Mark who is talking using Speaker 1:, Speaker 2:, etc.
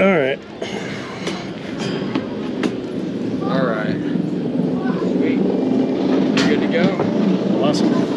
Speaker 1: All right.
Speaker 2: All right. Sweet. You're good to go.
Speaker 1: Awesome.